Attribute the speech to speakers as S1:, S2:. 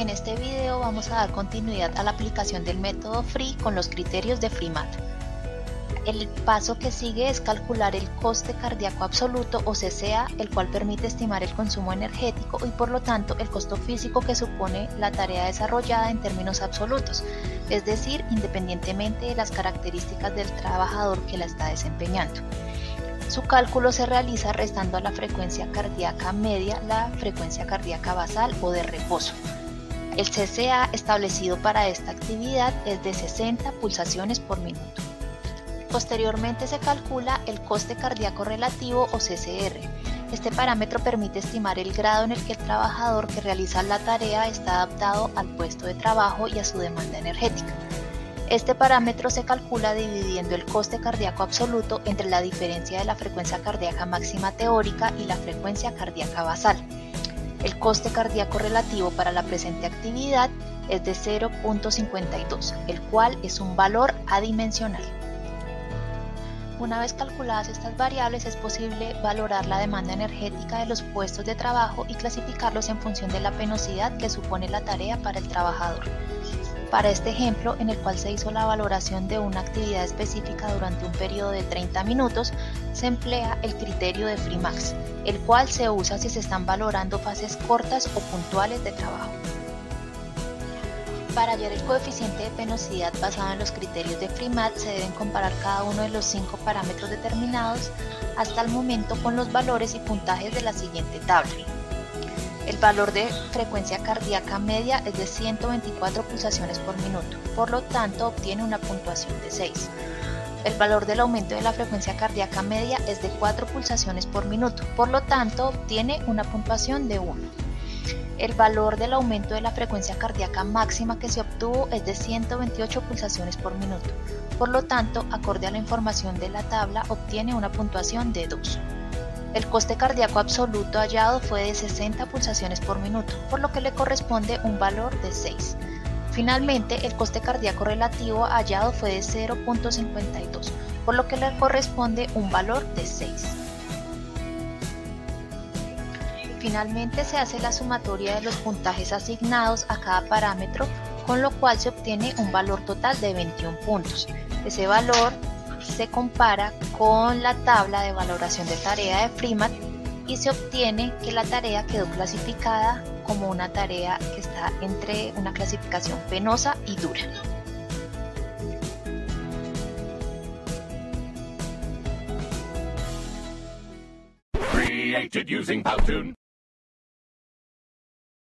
S1: En este video vamos a dar continuidad a la aplicación del método FREE con los criterios de FreeMath. El paso que sigue es calcular el coste cardíaco absoluto o CCA, el cual permite estimar el consumo energético y por lo tanto el costo físico que supone la tarea desarrollada en términos absolutos, es decir, independientemente de las características del trabajador que la está desempeñando. Su cálculo se realiza restando a la frecuencia cardíaca media la frecuencia cardíaca basal o de reposo. El CCA establecido para esta actividad es de 60 pulsaciones por minuto. Posteriormente se calcula el coste cardíaco relativo o CCR. Este parámetro permite estimar el grado en el que el trabajador que realiza la tarea está adaptado al puesto de trabajo y a su demanda energética. Este parámetro se calcula dividiendo el coste cardíaco absoluto entre la diferencia de la frecuencia cardíaca máxima teórica y la frecuencia cardíaca basal. El coste cardíaco relativo para la presente actividad es de 0.52, el cual es un valor adimensional. Una vez calculadas estas variables es posible valorar la demanda energética de los puestos de trabajo y clasificarlos en función de la penosidad que supone la tarea para el trabajador. Para este ejemplo, en el cual se hizo la valoración de una actividad específica durante un periodo de 30 minutos, se emplea el criterio de FreeMax, el cual se usa si se están valorando fases cortas o puntuales de trabajo. Para hallar el coeficiente de penosidad basado en los criterios de FreeMath se deben comparar cada uno de los cinco parámetros determinados hasta el momento con los valores y puntajes de la siguiente tabla. El valor de frecuencia cardíaca media es de 124 pulsaciones por minuto, por lo tanto obtiene una puntuación de 6. El valor del aumento de la frecuencia cardíaca media es de 4 pulsaciones por minuto, por lo tanto obtiene una puntuación de 1. El valor del aumento de la frecuencia cardíaca máxima que se obtuvo es de 128 pulsaciones por minuto, por lo tanto, acorde a la información de la tabla, obtiene una puntuación de 2. El coste cardíaco absoluto hallado fue de 60 pulsaciones por minuto, por lo que le corresponde un valor de 6. Finalmente, el coste cardíaco relativo hallado fue de 0.52, por lo que le corresponde un valor de 6. Finalmente se hace la sumatoria de los puntajes asignados a cada parámetro, con lo cual se obtiene un valor total de 21 puntos. Ese valor se compara con la tabla de valoración de tarea de FreeMath y se obtiene que la tarea quedó clasificada como una tarea que está entre una clasificación penosa y dura.